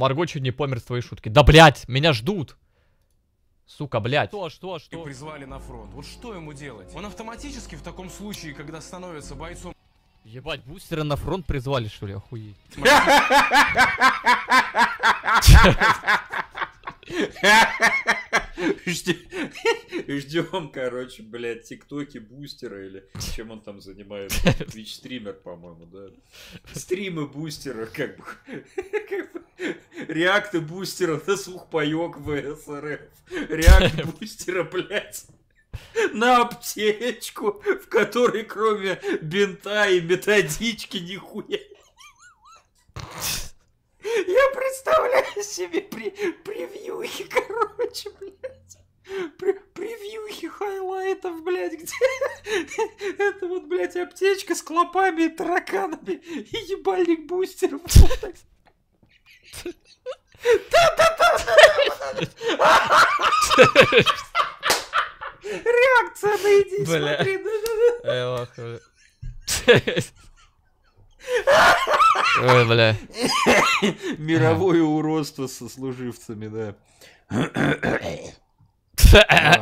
Марго чуть не помер с твоей шутки. Да, блядь, меня ждут. Сука, блядь. Что, что, И что? призвали на фронт. Вот что ему делать? Он автоматически в таком случае, когда становится бойцом Ебать, бустеры на фронт призвали, что ли, охуеть. Ждем, короче, блядь, тиктоки бустера или чем он там занимается. Twitch стример, по-моему, да. Стримы бустера, как бы. Реакты бустера на сухпайок ВСРФ. Реакт бустера, блядь. На аптечку, в которой кроме бинта и методички нихуя. Я представляю себе при, превьюхи, короче, блядь. При, превьюхи хайлайтов, блядь, где это вот, блядь, аптечка с клопами и тараканами и ебальник бустеров. Реакция на иди, Бля. смотри. Ой, бля. Мировое уродство со служивцами, да.